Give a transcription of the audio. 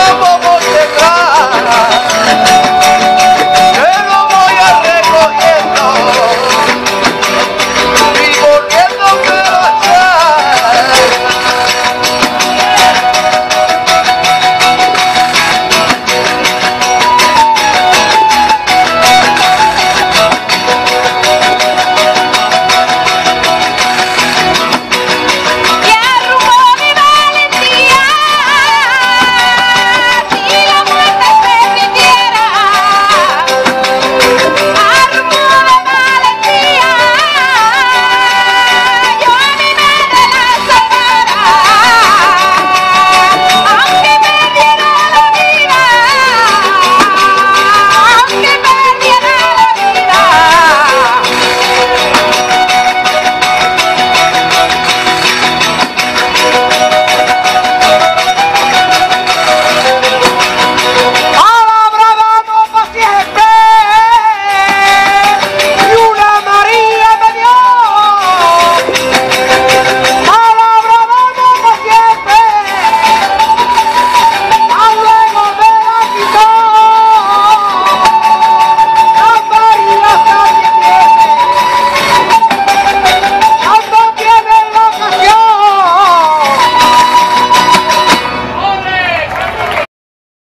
Bobo, Bobo.